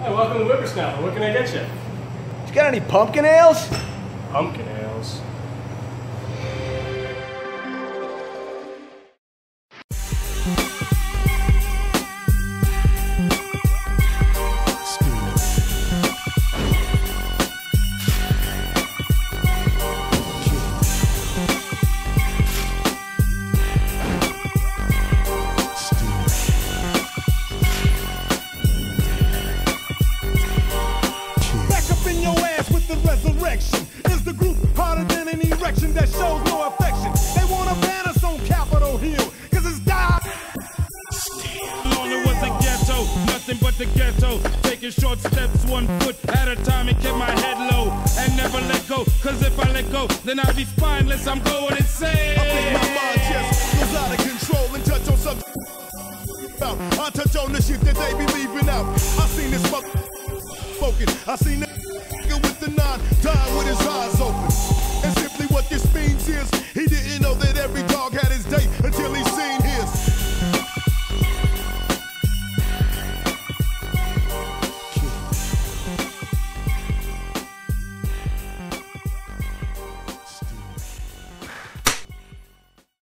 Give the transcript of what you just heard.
Hey, welcome to Whiprsnapr. What can I get you? You got any pumpkin ales? Pumpkin ales. The resurrection. Is the group harder than an erection that shows no affection? They wanna ban us on Capitol Hill, cause it's die. Only was a ghetto, nothing but the ghetto. Taking short steps, one foot at a time, and kept my head low and never let go. Cause if I let go, then I'll be spineless. I'm going insane. I think my mind just goes out of control and touch on some out. I touch on the shit that they be leaving out. I seen this fuck smoking. I seen that nigga with the nine, die with his eyes.